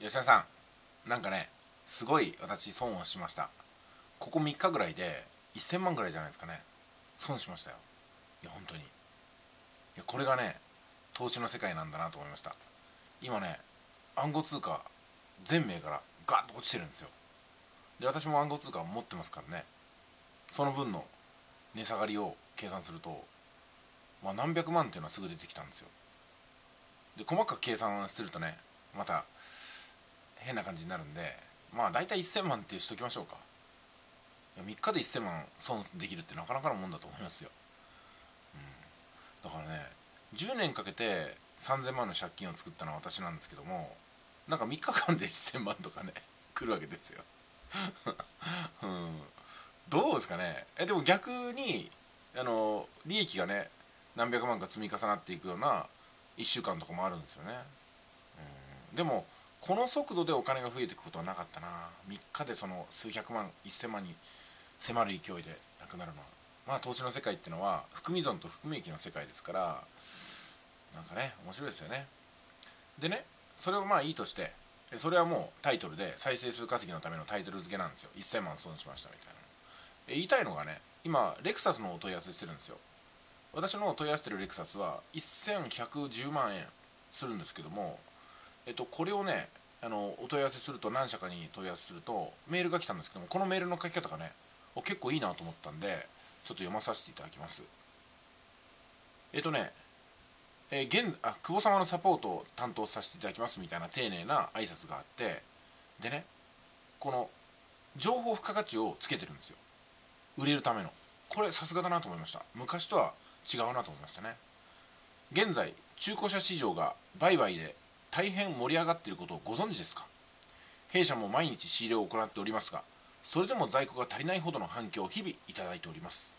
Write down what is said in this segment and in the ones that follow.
吉田さんなんかねすごい私損をしました。ここ3日ぐらいで1000万ぐらいじゃないですかね。損しましたよ。いや本当に。いやこれがね投資の世界なんだなと思いました。今ね暗号通貨全銘柄ガッと落ちてるんですよ。で私も暗号通貨持ってますからね。その分の値下がりを計算すると、まあ、何百万っていうのはすぐ出てきたんですよ。で細かく計算するとねまた変な感じになるんでまあ大体1000万ってしときましょうか。3日で1000万損できるってなかなかのもんだと思いますよ、うん、だからね10年かけて3000万の借金を作ったのは私なんですけどもなんか3日間で1000万とかね来るわけですよ、うん、どうですかね。えでも逆にあの利益がね何百万か積み重なっていくような1週間とかもあるんですよね、うん、でもこの速度でお金が増えていくことはなかったな。3日でその数百万1000万に迫る勢いでなくなるのは。まあ投資の世界っていうのは含み損と含み益の世界ですからなんかね面白いですよね。でねそれをまあいいとしてそれはもうタイトルで再生数稼ぎのためのタイトル付けなんですよ。1000万損しましたみたいな言いたいのがね今レクサスのお問い合わせしてるんですよ。私の問い合わせてるレクサスは1110万円するんですけどもえっとこれをねあのお問い合わせすると何社かに問い合わせするとメールが来たんですけどもこのメールの書き方がね結構いいなと思ったんでちょっと読まさせていただきます。えっとねえー、現あ久保様のサポートを担当させていただきますみたいな丁寧な挨拶があってでねこの情報付加価値をつけてるんですよ。売れるための。これさすがだなと思いました。昔とは違うなと思いましたね。現在中古車市場が売買で大変盛り上がっていることをご存知ですか？弊社も毎日仕入れを行っておりますがそれでも在庫が足りないほどの反響を日々いただいております。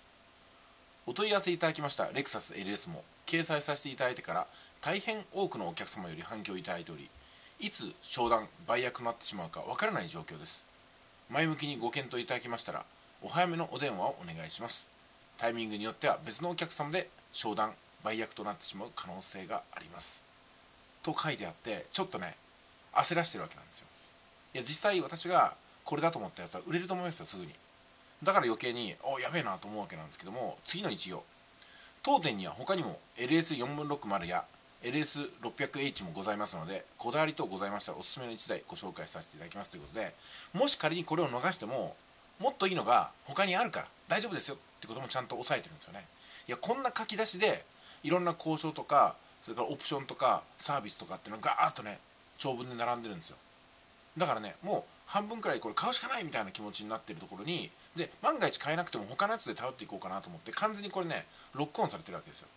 お問い合わせいただきましたレクサス LS も掲載させていただいてから大変多くのお客様より反響をいただいておりいつ商談売約となってしまうかわからない状況です。前向きにご検討いただきましたらお早めのお電話をお願いします。タイミングによっては別のお客様で商談売約となってしまう可能性があります。と書いてあってちょっとね焦らしてるわけなんですよ。いや実際私がこれだと思ったやつは売れると思いますよすぐに。だから余計におやべえなと思うわけなんですけども次の一行。当店には他にも LS4 分60や LS600H もございますのでこだわり等ございましたらおすすめの1台ご紹介させていただきますということでもし仮にこれを逃してももっといいのが他にあるから大丈夫ですよってこともちゃんと押さえてるんですよね。いやこんな書き出しでいろんな交渉とかそれからオプションとかサービスとかっていうのがガーッとね長文で並んでるんですよ。だからねもう半分くらいこれ買うしかないみたいな気持ちになってるところにで万が一買えなくても他のやつで頼っていこうかなと思って完全にこれねロックオンされてるわけですよ。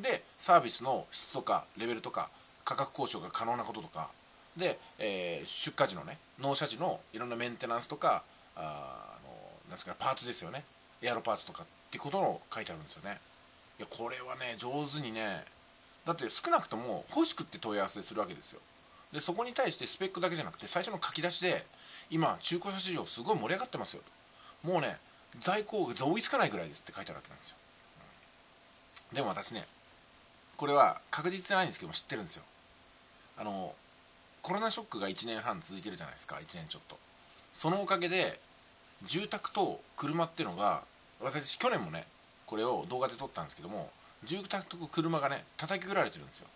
でサービスの質とかレベルとか価格交渉が可能なこととかで、えー、出荷時のね納車時のいろんなメンテナンスとかあのなんですかパーツですよね。エアロパーツとかってことの書いてあるんですよね。いやこれはね上手にねだって少なくとも欲しくって問い合わせするわけですよ。でそこに対してスペックだけじゃなくて最初の書き出しで今中古車市場すごい盛り上がってますよと。もうね在庫が追いつかないぐらいですって書いてあるわけなんですよ、でも私ねこれは確実じゃないんですけども知ってるんですよ。あのコロナショックが1年半続いてるじゃないですか1年ちょっと。そのおかげで住宅と車っていうのが私去年もねこれを動画で撮ったんですけども住宅と車がね叩き売られてるんですよ。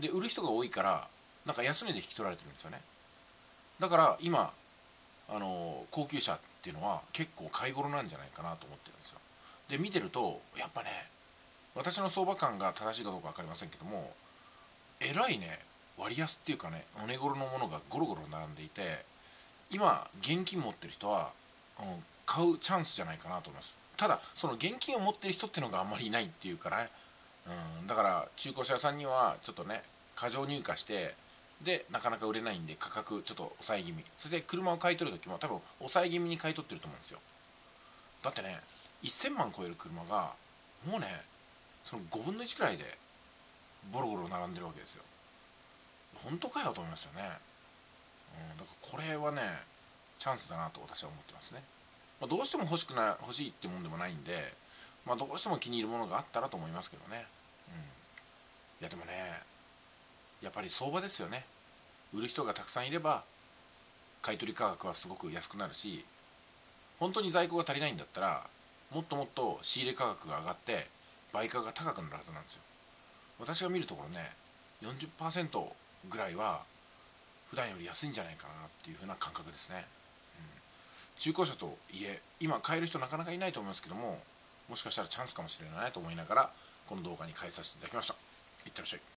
で売る人が多いからなんか安値で引き取られてるんですよね。だから今あの高級車っていうのは結構買い頃なんじゃないかなと思ってるんですよ。で見てるとやっぱね私の相場感が正しいかどうか分かりませんけどもえらいね割安っていうかねお値頃のものがゴロゴロ並んでいて今現金持ってる人は、うん、買うチャンスじゃないかなと思います。ただその現金を持ってる人っていうのがあんまりいないっていうからね、うん、だから中古車屋さんにはちょっとね過剰入荷してでなかなか売れないんで価格ちょっと抑え気味。そして車を買い取る時も多分抑え気味に買い取ってると思うんですよ。だってね1000万超える車がもうねその5分の1くらいでボロボロ並んでるわけですよ。本当かよと思いますよね、うん、だからこれはねチャンスだなと私は思ってますね、まあ、どうしても欲しくない欲しいってもんでもないんで、まあ、どうしても気に入るものがあったらと思いますけどね、うん、いやでもねやっぱり相場ですよね。売る人がたくさんいれば買取価格はすごく安くなるし本当に在庫が足りないんだったらもっともっと仕入れ価格が上がって売価が高くなるはずなんですよ。私が見るところね40%ぐらいは普段より安いんじゃないかなっていう風な感覚ですね、うん、中古車といえ今買える人なかなかいないと思いますけどももしかしたらチャンスかもしれないと思いながらこの動画に変えさせていただきました。いってらっしゃい。